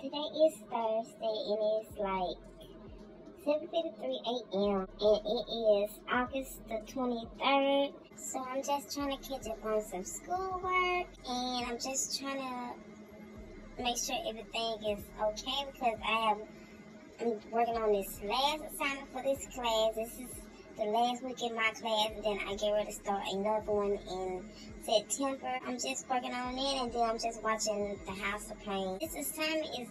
Today is Thursday and it's like 7.53 a.m. and it is August the 23rd. So I'm just trying to catch up on some schoolwork and I'm just trying to make sure everything is okay because I have I'm working on this last assignment for this class. This is the last week in my class, and then I get ready to start another one in September. I'm just working on it, and then I'm just watching The House of Payne. This assignment is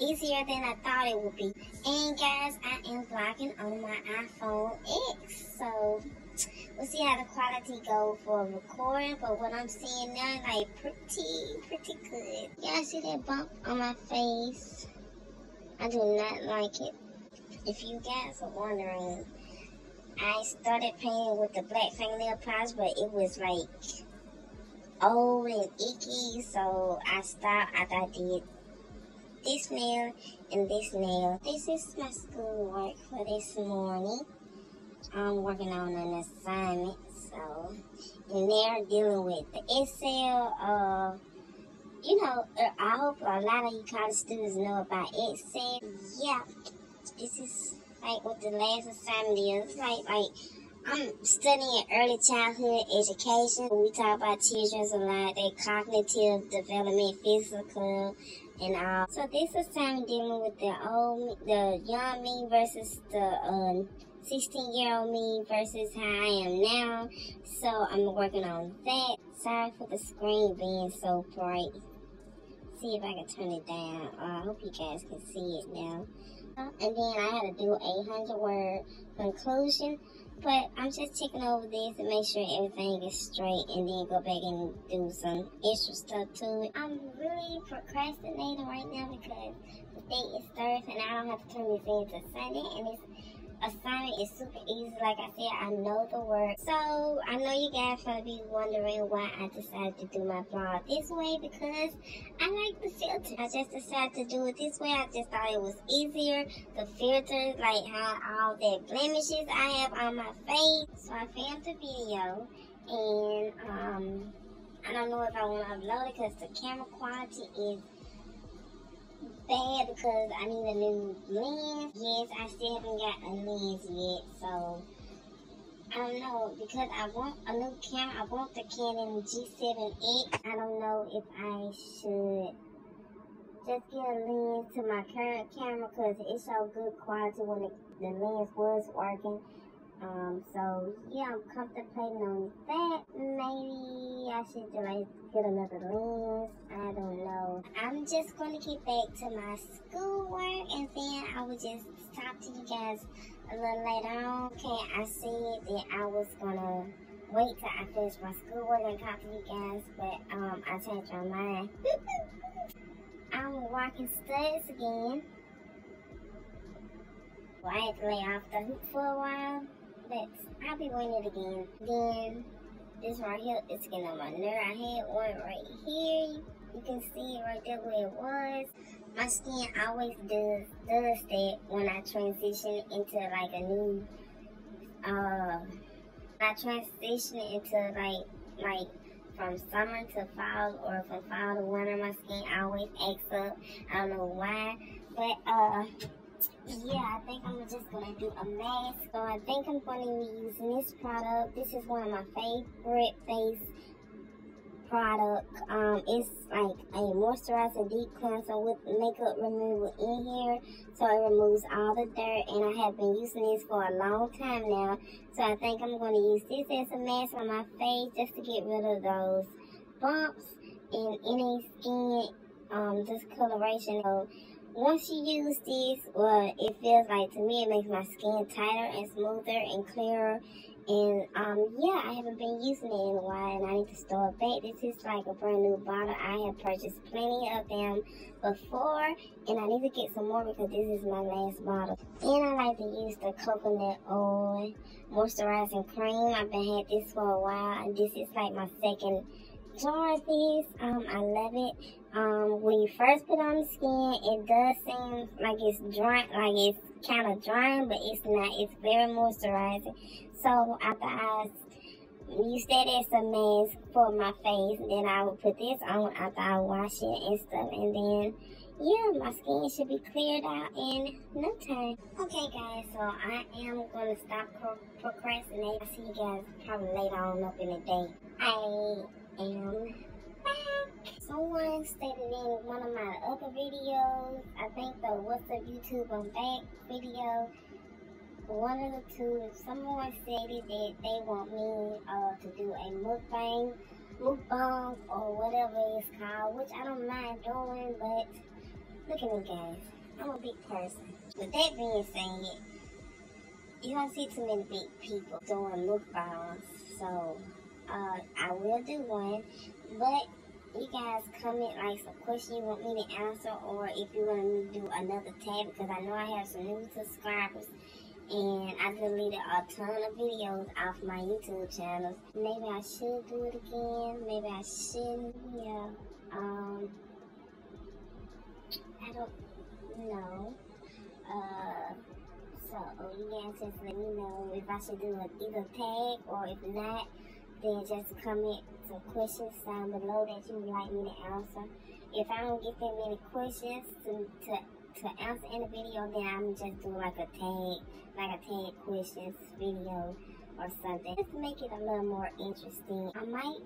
easier than I thought it would be. And guys, I am vlogging on my iPhone X, so we'll see how the quality go for recording. But what I'm seeing now, like pretty, pretty good. Y'all see that bump on my face? I do not like it. If you guys are wondering, I started painting with the black fingernail polish, but it was like old and icky, so I stopped I did this nail and this nail. This is my schoolwork for this morning. I'm working on an assignment, so and they're dealing with the Excel. Uh, you know, uh, I hope a lot of you college students know about Excel. Yeah, this is like what the last assignment is. Like, like I'm studying early childhood education. We talk about children a lot, their cognitive development, physical, and all. So this assignment dealing with the old, the young me versus the um, 16 year old me versus how I am now. So I'm working on that. Sorry for the screen being so bright. See if I can turn it down. Uh, I hope you guys can see it now and then I had to do a hundred word conclusion. But I'm just checking over this and make sure everything is straight and then go back and do some extra stuff to it. I'm really procrastinating right now because the date is Thursday and I don't have to turn this into Sunday and it's assignment is super easy. Like I said, I know the work. So I know you guys probably be wondering why I decided to do my vlog this way because I like the filter. I just decided to do it this way. I just thought it was easier. The filter, like how all the blemishes I have on my face. So I filmed the video and um, I don't know if I want to upload it because the camera quality is bad because I need a new lens. Yes, I still haven't got a lens yet, so I don't know because I want a new camera. I want the Canon G7X. I don't know if I should just get a lens to my current camera because it showed good quality when the lens was working. Um, so yeah, I'm contemplating on that. Maybe I should like get another lens. I don't know. I'm just going to get back to my schoolwork and then I will just talk to you guys a little later on. Okay, I said that I was gonna wait till I finish my schoolwork and talk to you guys, but um, I changed my mind. I'm walking studs again. Well, I had to lay off the hoop for a while I'll be wearing it again. Then this right here is getting on my nerve. I had one right here. You can see it right there where it was. My skin always does does that when I transition into like a new uh I transition into like like from summer to fall or from fall to winter my skin always acts up. I don't know why. But uh yeah, I think I'm just gonna do a mask. So I think I'm gonna be using this product. This is one of my favorite face product. Um, it's like a moisturizer deep cleanser with makeup removal in here. So it removes all the dirt and I have been using this for a long time now. So I think I'm to use this as a mask on my face just to get rid of those bumps and any skin um, discoloration. So once you use this, well, it feels like to me it makes my skin tighter and smoother and clearer. And um, yeah, I haven't been using it in a while, and I need to store it back. This is like a brand new bottle. I have purchased plenty of them before, and I need to get some more because this is my last bottle. And I like to use the coconut oil moisturizing cream. I've been had this for a while, and this is like my second jar of this. Um, I love it. Um, when you first put on the skin, it does seem like it's dry, like it's kind of drying, but it's not. It's very moisturizing. So after I use that as a mask for my face, then I will put this on after I wash it and stuff, and then yeah, my skin should be cleared out in no time. Okay, guys, so I am going to stop procrastinating. I see you guys probably later on up in the day. I am back. Someone stated in one of my other videos, I think the What's Up YouTube I'm Back video, one of the two, someone stated that they want me uh, to do a mukbang, mukbang, or whatever it's called, which I don't mind doing, but Look at me, guys. I'm a big person. With that being said, you don't see too many big people doing mukbangs. So, uh, I will do one. But you guys comment like some questions you want me to answer or if you want me to do another tab because I know I have some new subscribers and I deleted a ton of videos off my YouTube channels. Maybe I should do it again. Maybe I shouldn't. Yeah. Um, I don't know. Uh, so you guys just let me know if I should do a, either tag or if not, then just comment some questions down below that you would like me to answer. If I don't get that many questions to, to, to answer in the video, then I'm just do like a tag, like a tag questions video or something. Just to make it a little more interesting. I might,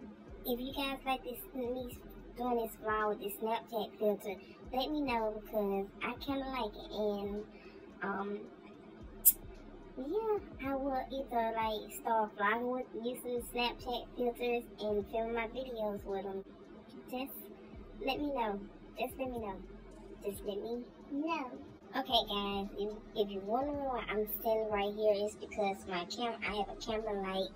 if you guys like this, me doing this vlog with this Snapchat filter, let me know because I kind of like it. And, um, yeah, I will either like start vlogging with using Snapchat filters and film my videos with them. Just let me know. Just let me know. Just let me know. Okay, guys, if, if you're wondering why I'm standing right here, it's because my camera, I have a camera light,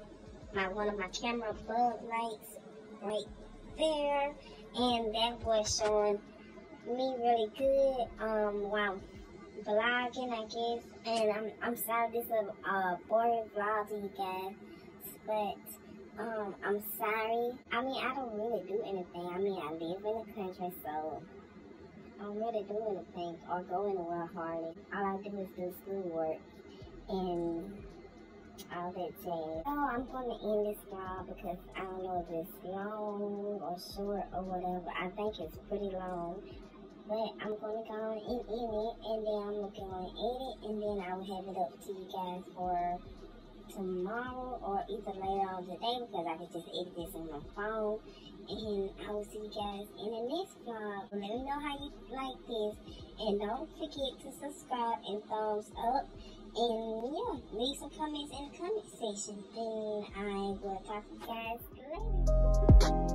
my one of my camera bug lights right there, and that was showing me really good um, while vlogging, I guess. And I'm, I'm sorry this is a uh, boring vlog to you guys, but um, I'm sorry. I mean, I don't really do anything. I mean, I live in the country, so I don't really do anything or go anywhere hardly. All I do is do schoolwork and all that jazz. Oh, I'm going to end this vlog because I don't know if it's long or short or whatever. I think it's pretty long. But I'm to go on and end it, and then I'm to go and edit, and then I will have it up to you guys for tomorrow or either later on today because I can just edit this on my phone. And I will see you guys in the next vlog. Let me know how you like this. And don't forget to subscribe and thumbs up. And yeah, leave some comments in the comment section. Then I will talk to you guys later.